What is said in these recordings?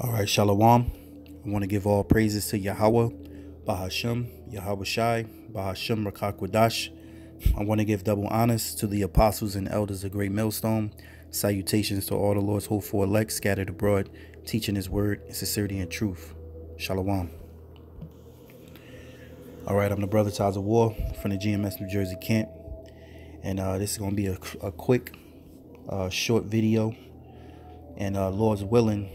All right, Shalom. I want to give all praises to Yahawah, BaHaSham, Yahweh Shai, BaHaSham Rakakwadash. I want to give double honors to the apostles and elders of Great Millstone. Salutations to all the Lord's hopeful elect scattered abroad, teaching his word in sincerity and truth. Shalom. All right, I'm the brother Taz of War from the GMS New Jersey camp. And uh, this is going to be a, a quick, uh, short video. And uh, Lord's willing,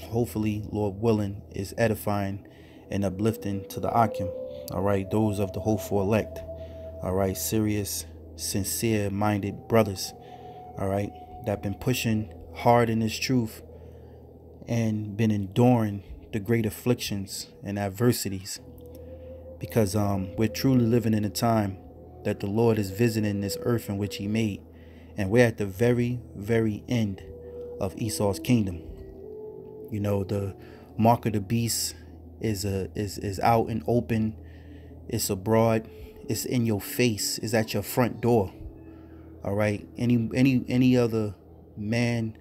hopefully, Lord willing, is edifying and uplifting to the Akim. All right, those of the hopeful elect. All right, serious, sincere minded brothers. All right, that been pushing hard in this truth and been enduring the great afflictions and adversities. Because um, we're truly living in a time that the Lord is visiting this earth in which He made. And we're at the very, very end of Esau's kingdom. You know, the mark of the beast is a is is out and open. It's abroad. It's in your face. It's at your front door. All right. Any any any other man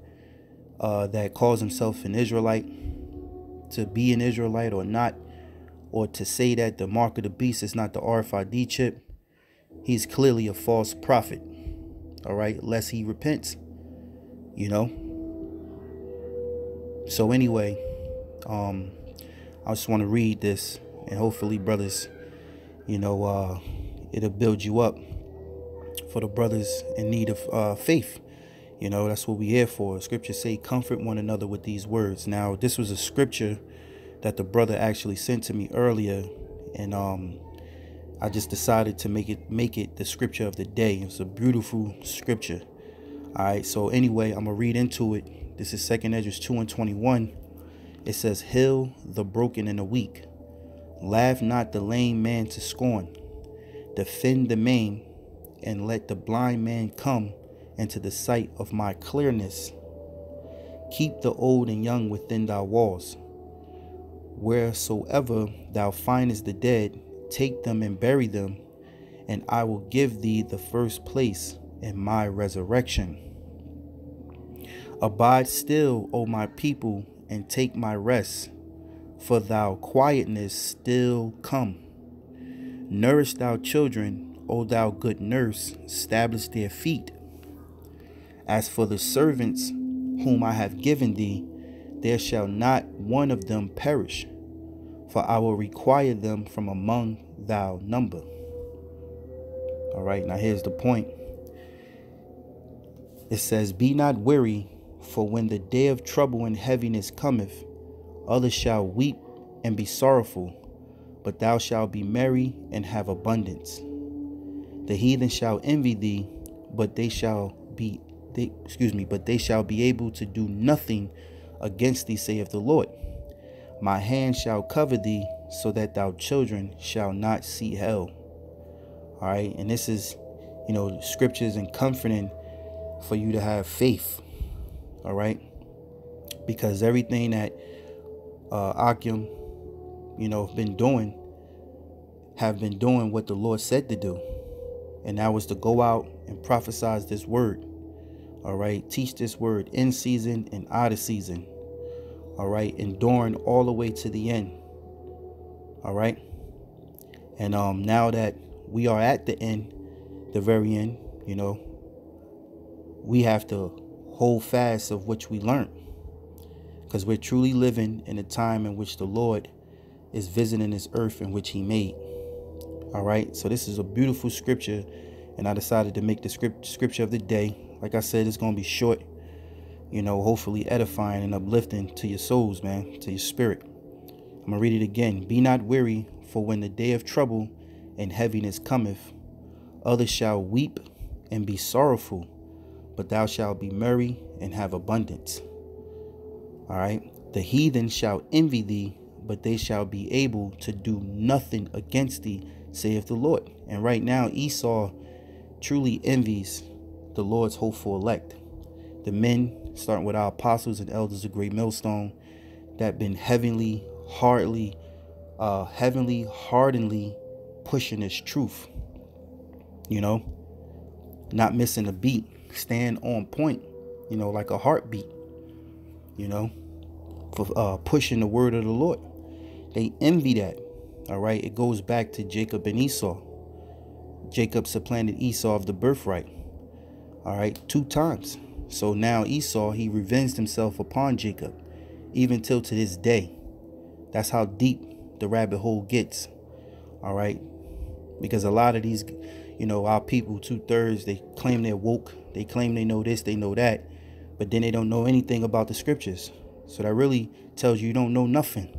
uh, that calls himself an Israelite to be an Israelite or not, or to say that the mark of the beast is not the RFID chip, he's clearly a false prophet. All right, lest he repents, you know. So anyway, um, I just want to read this, and hopefully, brothers, you know, uh, it'll build you up for the brothers in need of uh, faith. You know, that's what we're here for. Scripture say, comfort one another with these words. Now, this was a scripture that the brother actually sent to me earlier, and um, I just decided to make it make it the scripture of the day. It's a beautiful scripture. All right. So anyway, I'm gonna read into it. This is Second Esdras two and twenty one. It says, "Heal the broken and the weak, laugh not the lame man to scorn, defend the maimed, and let the blind man come into the sight of my clearness. Keep the old and young within thy walls." Wheresoever thou findest the dead, take them and bury them, and I will give thee the first place in my resurrection. Abide still, O my people, and take my rest, for thou quietness still come. Nourish thou children, O thou good nurse, establish their feet. As for the servants whom I have given thee, there shall not one of them perish, for I will require them from among thou number. All right, now here's the point. It says, Be not weary, for when the day of trouble and heaviness cometh, others shall weep and be sorrowful, but thou shalt be merry and have abundance. The heathen shall envy thee, but they shall be they excuse me, but they shall be able to do nothing against thee, saith the Lord. My hand shall cover thee, so that thou children shall not see hell. All right, and this is, you know, scriptures and comforting for you to have faith. All right, because everything that uh, Akim, you know, been doing, have been doing what the Lord said to do, and that was to go out and prophesy this word. All right, teach this word in season and out of season. All right, enduring all the way to the end. All right, and um, now that we are at the end, the very end, you know, we have to hold fast of which we learned, because we're truly living in a time in which the Lord is visiting this earth in which He made. All right, so this is a beautiful scripture, and I decided to make the script scripture of the day. Like I said, it's gonna be short, you know, hopefully edifying and uplifting to your souls, man, to your spirit. I'm gonna read it again. Be not weary, for when the day of trouble and heaviness cometh, others shall weep and be sorrowful, but thou shalt be merry and have abundance. All right. The heathen shall envy thee, but they shall be able to do nothing against thee, saith the Lord. And right now, Esau truly envies the Lord's hopeful elect. The men, starting with our apostles and elders of Great Millstone, that been heavenly, hardly, uh, heavenly, hardenly pushing this truth. You know, not missing a beat, stand on point, you know, like a heartbeat, you know, for uh, pushing the word of the Lord. They envy that. All right. It goes back to Jacob and Esau. Jacob supplanted Esau of the birthright. All right. Two times. So now Esau, he revenged himself upon Jacob, even till to this day. That's how deep the rabbit hole gets. All right. Because a lot of these, you know, our people, two thirds, they claim they're woke. They claim they know this, they know that. But then they don't know anything about the scriptures. So that really tells you you don't know nothing.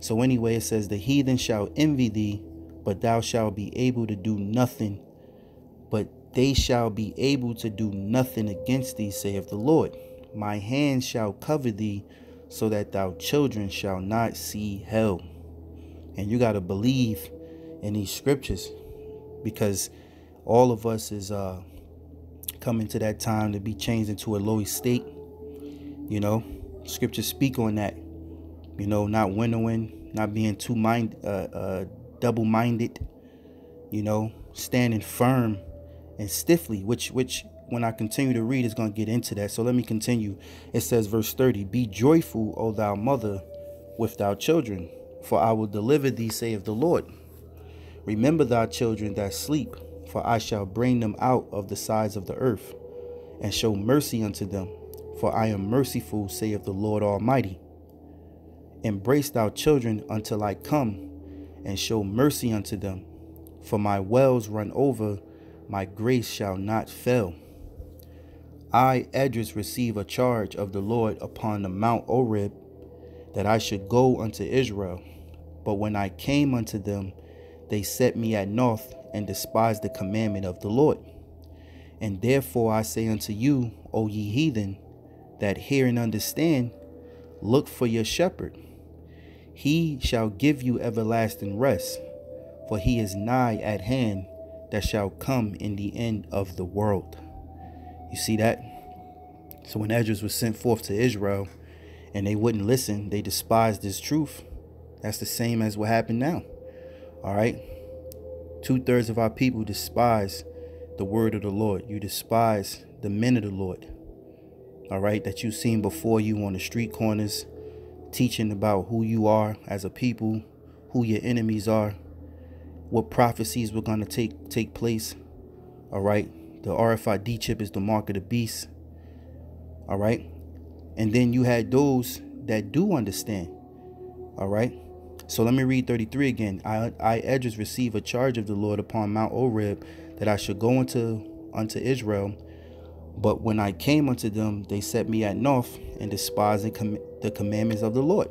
So anyway, it says, The heathen shall envy thee, but thou shalt be able to do nothing. But they shall be able to do nothing against thee, saith the Lord. My hand shall cover thee, so that thou children shall not see hell. And you got to believe in these scriptures because all of us is uh coming to that time to be changed into a low state. You know, scriptures speak on that. You know, not winnowing, not being too mind uh, uh double-minded. You know, standing firm and stiffly, which which when I continue to read, is going to get into that. So let me continue. It says, verse 30 Be joyful, O thou mother, with thy children, for I will deliver thee, saith the Lord. Remember thy children that sleep, for I shall bring them out of the sides of the earth, and show mercy unto them, for I am merciful, saith the Lord Almighty. Embrace thou children until I come, and show mercy unto them, for my wells run over, my grace shall not fail. I, Esdras, receive a charge of the Lord upon the Mount Oreb, that I should go unto Israel. But when I came unto them, they set me at naught and despised the commandment of the Lord. And therefore I say unto you, O ye heathen, that hear and understand, look for your shepherd. He shall give you everlasting rest, for he is nigh at hand that shall come in the end of the world. You see that? So when Esdras was sent forth to Israel and they wouldn't listen, they despised his truth. That's the same as what happened now. All right. Two thirds of our people despise the word of the Lord. You despise the men of the Lord. All right. That you've seen before you on the street corners, teaching about who you are as a people, who your enemies are, what prophecies were going to take take place. All right. The RFID chip is the mark of the beast. All right. And then you had those that do understand. All right. So let me read 33 again. I, I receive a charge of the Lord upon Mount Oreb that I should go unto unto Israel. But when I came unto them, they set me at naught and despised the, com the commandments of the Lord.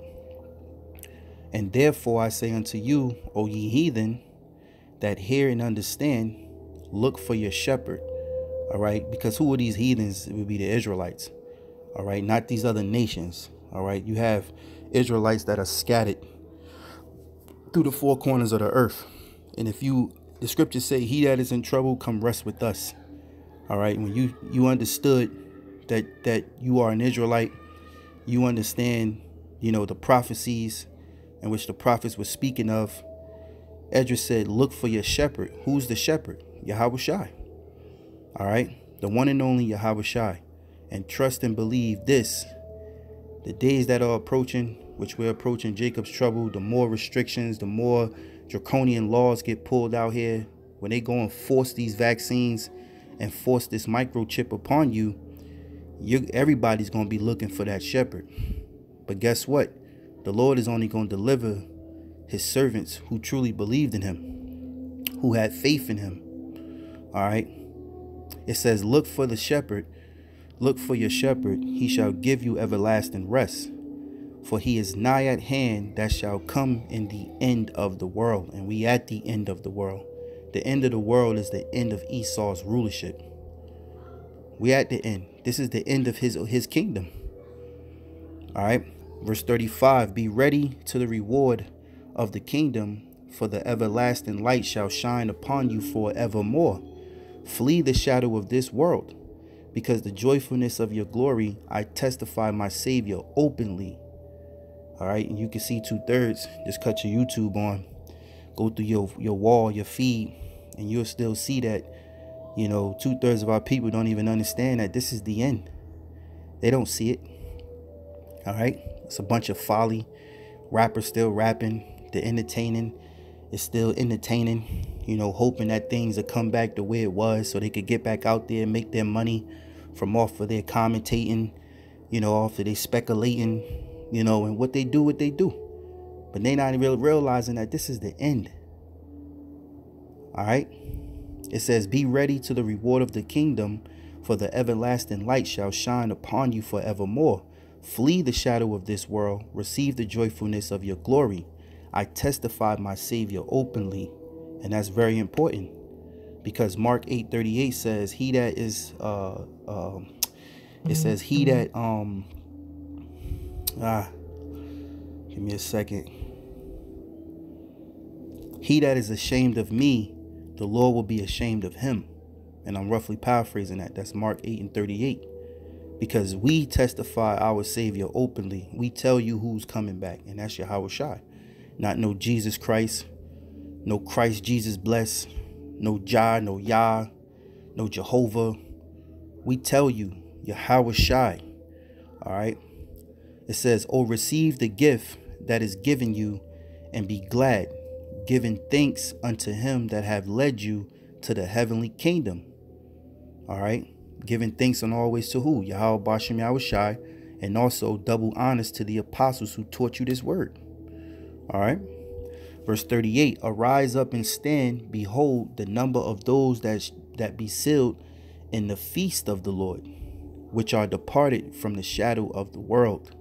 And therefore I say unto you, O ye heathen, that hear and understand, look for your shepherd all right? Because who are these heathens? It would be the Israelites. All right, not these other nations. All right, you have Israelites that are scattered through the four corners of the earth. And if you, the scriptures say, He that is in trouble, come rest with us. All right, when you you understood that that you are an Israelite, you understand, you know, the prophecies in which the prophets were speaking of. Esdras said, Look for your shepherd. Who's the shepherd? Yahawashi. All right, the one and only Yahawashi, and trust and believe this. The days that are approaching, which we're approaching Jacob's trouble, the more restrictions, the more draconian laws get pulled out here. When they go and force these vaccines and force this microchip upon you, you everybody's going to be looking for that shepherd. But guess what? The Lord is only going to deliver his servants who truly believed in him, who had faith in him. All right. It says, Look for the shepherd, look for your shepherd, he shall give you everlasting rest. For he is nigh at hand that shall come in the end of the world. And we at the end of the world. The end of the world is the end of Esau's rulership. We at the end. This is the end of his his kingdom. All right. Verse 35 Be ready to the reward of the kingdom, for the everlasting light shall shine upon you forevermore. Flee the shadow of this world, because the joyfulness of your glory I testify my Savior openly. All right, and you can see two thirds. Just cut your YouTube on, go through your your wall, your feed, and you'll still see that. You know, two thirds of our people don't even understand that this is the end. They don't see it. All right, it's a bunch of folly. Rappers still rapping. The entertaining is still entertaining. You know, hoping that things will come back the way it was, so they could get back out there and make their money from off of their commentating. You know, off of their speculating. You know, and what they do, what they do. But they not even realizing that this is the end. All right. It says, Be ready to the reward of the kingdom, for the everlasting light shall shine upon you forevermore. Flee the shadow of this world, receive the joyfulness of your glory. I testified my Savior openly. And that's very important because Mark 8:38 says, He that is uh um it says he that um ah give me a second. He that is ashamed of me, the Lord will be ashamed of him. And I'm roughly paraphrasing that. That's Mark 8 and 38 because we testify our Savior openly. We tell you who's coming back, and that's Yahawashi. Not no Jesus Christ, no Christ Jesus bless, no Jah, no Yah, no Jehovah. We tell you, Yahawashi. All right. It says, Oh, receive the gift that is given you and be glad, giving thanks unto him that have led you to the heavenly kingdom. All right giving thanks and always to who? Yahawah BaHaSham Yahawashi, and also double honors to the apostles who taught you this word. All right. Verse 38 Arise up and stand, behold, the number of those that, that be sealed in the feast of the Lord, which are departed from the shadow of the world,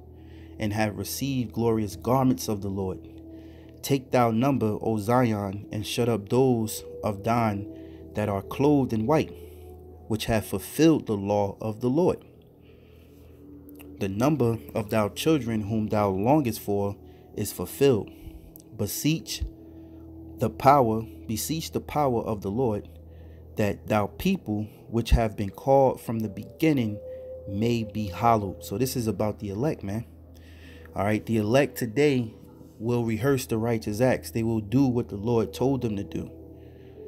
and have received glorious garments of the Lord. Take thou number, O Zion, and shut up those of Dan that are clothed in white which have fulfilled the law of the Lord. The number of thou children whom thou longest for is fulfilled. Beseech the power, beseech the power of the Lord, that thou people which have been called from the beginning may be hallowed. So this is about the elect, man. All right, the elect today will rehearse the righteous acts. They will do what the Lord told them to do.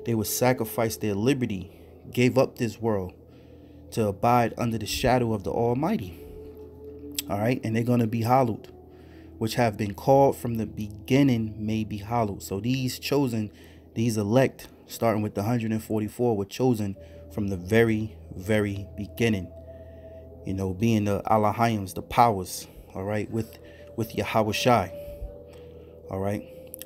They will sacrifice their liberty gave up this world to abide under the shadow of the Almighty. All right, and they're going to be hallowed, which have been called from the beginning may be hallowed. So these chosen, these elect, starting with the 144, were chosen from the very, very beginning. You know, being the Alahims, the powers, all right, with with Yahawah All right,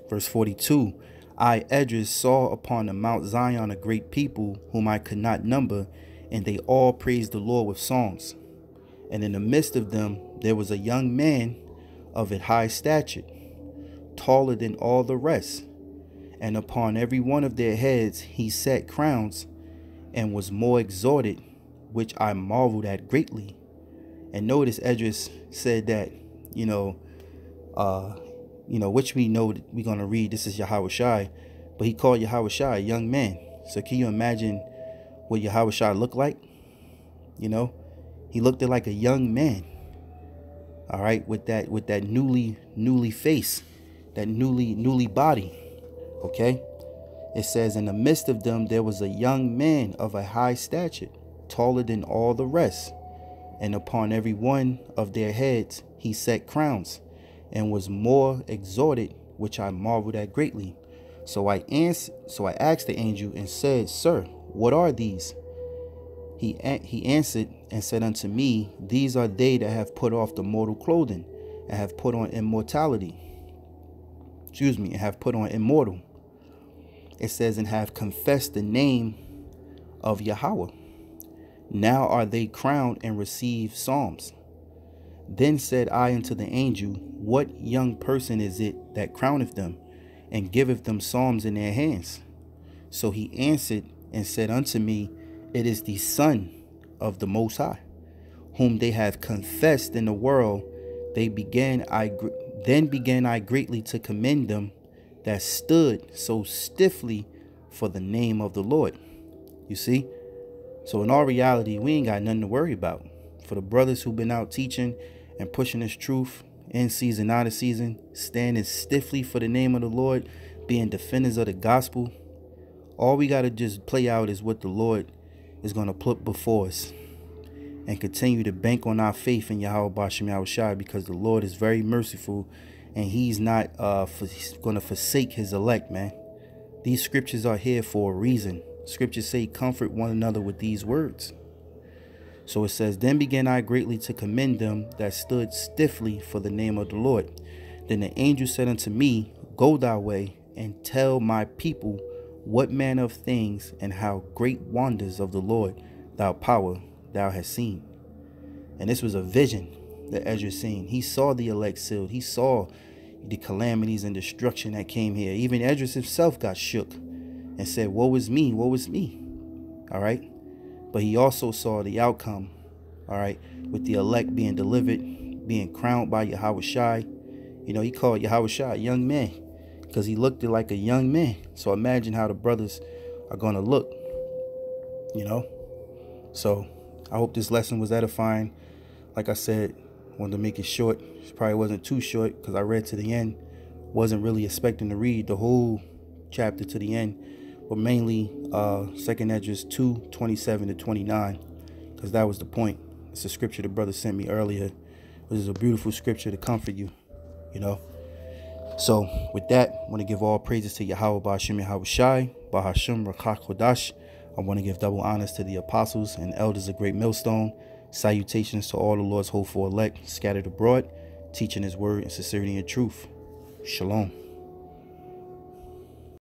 verse 42 I, Esdras, saw upon the Mount Zion a great people whom I could not number, and they all praised the Lord with songs. And in the midst of them there was a young man of a high stature, taller than all the rest, and upon every one of their heads he set crowns, and was more exalted, which I marveled at greatly. And notice Esdras said that, you know, uh, you know, which we know we're to read. This is Yahawashi, but he called Yahawashi a young man. So can you imagine what Yahawashi looked like? You know, he looked like a young man. All right, with that with that newly newly face, that newly newly body. Okay, it says in the midst of them there was a young man of a high stature, taller than all the rest, and upon every one of their heads he set crowns and was more exalted, which I marveled at greatly. So I answered, so I asked the angel and said, Sir, what are these? He, he answered and said unto me, These are they that have put off the mortal clothing and have put on immortality. Excuse me, and have put on immortal. It says, and have confessed the name of Yahawah. Now are they crowned and receive psalms. Then said I unto the angel, What young person is it that crowneth them, and giveth them psalms in their hands? So he answered and said unto me, It is the Son of the Most High, whom they have confessed in the world. They began I then began I greatly to commend them that stood so stiffly for the name of the Lord. You see? So in all reality, we ain't got nothing to worry about. For the brothers who've been out teaching and pushing His truth in season, out of season, standing stiffly for the name of the Lord, being defenders of the gospel. All we got to just play out is what the Lord is going to put before us. and continue to bank on our faith in Yahawah BaHaSham Yahawashi because the Lord is very merciful and he's not uh, going to forsake his elect, man. These scriptures are here for a reason. Scriptures say, comfort one another with these words. So it says, Then began I greatly to commend them that stood stiffly for the name of the Lord. Then the angel said unto me, Go thy way and tell my people what manner of things and how great wonders of the Lord thou power thou hast seen. And this was a vision that Ezra seen. He saw the elect sealed. He saw the calamities and destruction that came here. Even Ezra himself got shook and said, Woe is me, woe is me. All right. But he also saw the outcome, all right, with the elect being delivered, being crowned by Yahawashi. You know, he called Yahawashi a young man because he looked like a young man. So imagine how the brothers are going to look, you know. So I hope this lesson was edifying. Like I said, wanted to make it short. It probably wasn't too short because I read to the end. Wasn't really expecting to read the whole chapter to the end, but mainly uh, Second Esdras 2, 27 to 29, because that was the point. It's a scripture the brother sent me earlier. which is a beautiful scripture to comfort you, you know. So with that, I want to give all praises to Yahawah BaHaSham Yahawah BaHaSham Rawchaa Qadash. I want to give double honors to the apostles and elders of Great Millstone. Salutations to all the Lord's hopeful elect scattered abroad, teaching his word in sincerity and truth. Shalom.